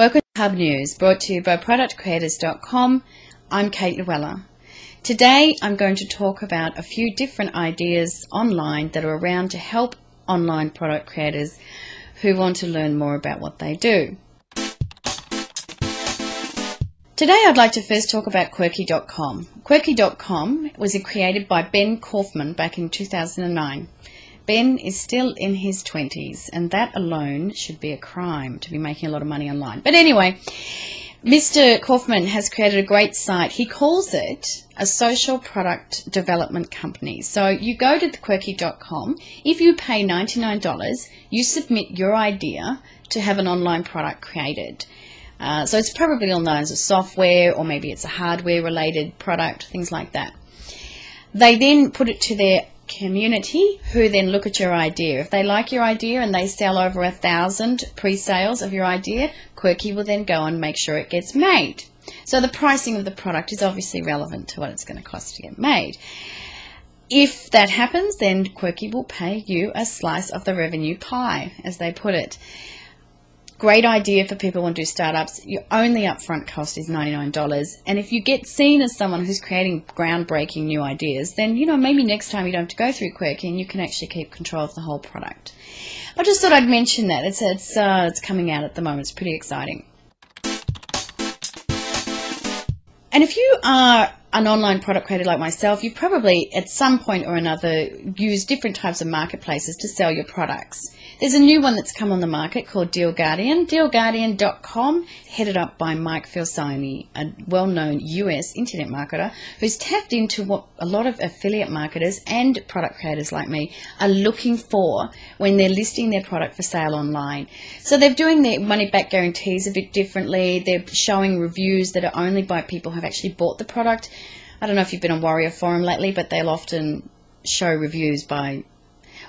Welcome to HubNewz, brought to you by ProductCreators.com. I'm Kate Luella. Today I'm going to talk about a few different ideas online that are around to help online product creators who want to learn more about what they do. Today I'd like to first talk about Quirky.com. Quirky.com was created by Ben Kaufman back in 2009. Ben is still in his 20s, and that alone should be a crime to be making a lot of money online. But anyway, Mr. Kaufman has created a great site. He calls it a social product development company. So you go to quirky.com. If you pay $99, you submit your idea to have an online product created. Uh, so it's probably all known as a software or maybe it's a hardware related product, things like that. They then put it to their community who then look at your idea. If they like your idea and they sell over a thousand pre-sales of your idea, Quirky will then go and make sure it gets made. So the pricing of the product is obviously relevant to what it's going to cost to get made. If that happens, then Quirky will pay you a slice of the revenue pie, as they put it. Great idea for people who want to do startups. Your only upfront cost is $99. And if you get seen as someone who's creating groundbreaking new ideas, then, you know, maybe next time you don't have to go through Quirky and you can actually keep control of the whole product. I just thought I'd mention that. It's, it's, uh, it's coming out at the moment. It's pretty exciting. And if you are an online product creator like myself, you've probably at some point or another used different types of marketplaces to sell your products. There's a new one that's come on the market called Deal Guardian. DealGuardian.com, headed up by Mike Filsaime, a well-known US internet marketer who's tapped into what a lot of affiliate marketers and product creators like me are looking for when they're listing their product for sale online. So they're doing their money back guarantees a bit differently. They're showing reviews that are only by people who've actually bought the product. I don't know if you've been on Warrior Forum lately, but they'll often show reviews by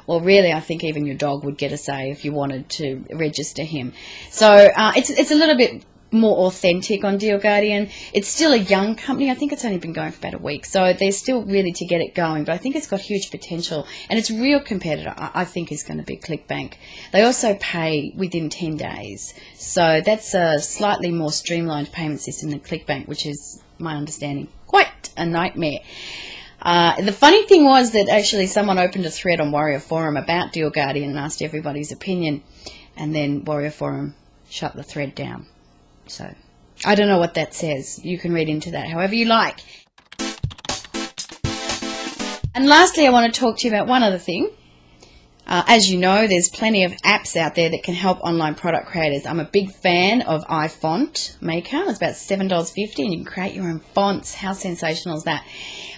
well, really, I think even your dog would get a say if you wanted to register him. So uh, it's it's a little bit more authentic on Deal Guardian. It's still a young company. I think it's only been going for about a week, so they're still really to get it going. But I think it's got huge potential, and its real competitor, I think, is going to be ClickBank. They also pay within 10 days, so that's a slightly more streamlined payment system than ClickBank, which is my understanding quite a nightmare. Uh, the funny thing was that actually someone opened a thread on Warrior Forum about Deal Guardian and asked everybody's opinion, and then Warrior Forum shut the thread down. So I don't know what that says. You can read into that however you like. And lastly, I want to talk to you about one other thing. Uh, as you know, there's plenty of apps out there that can help online product creators. I'm a big fan of iFont Maker. It's about $7.50 and you can create your own fonts. How sensational is that?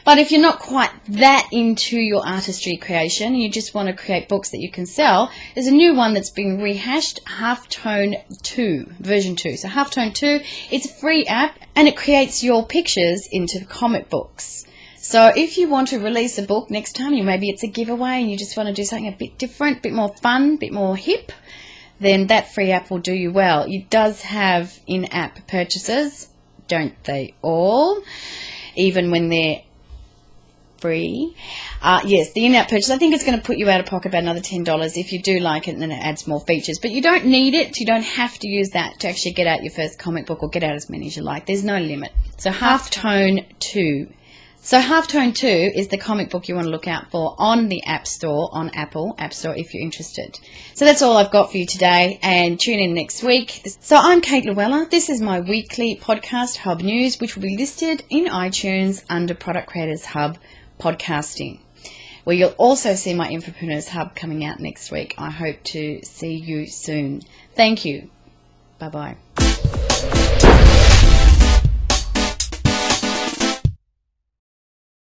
But if you're not quite that into your artistry creation and you just want to create books that you can sell, there's a new one that's been rehashed, Halftone 2, version 2. So Halftone 2, it's a free app and it creates your pictures into comic books. So if you want to release a book next time, you maybe it's a giveaway and you just want to do something a bit different, a bit more fun, a bit more hip, then that free app will do you well. It does have in-app purchases, don't they all? Even when they're free. Uh, yes, the in-app purchase, I think it's going to put you out of pocket about another $10 if you do like it and then it adds more features. But you don't need it. You don't have to use that to actually get out your first comic book or get out as many as you like. There's no limit. So Halftone 2. So Halftone 2 is the comic book you want to look out for on the App Store, on Apple App Store if you're interested. So that's all I've got for you today and tune in next week. So I'm Kate Luella. This is my weekly podcast HubNewz which will be listed in iTunes under Product Creators Hub podcasting, where you'll also see my Infopreneurs Hub coming out next week. I hope to see you soon. Thank you. Bye bye.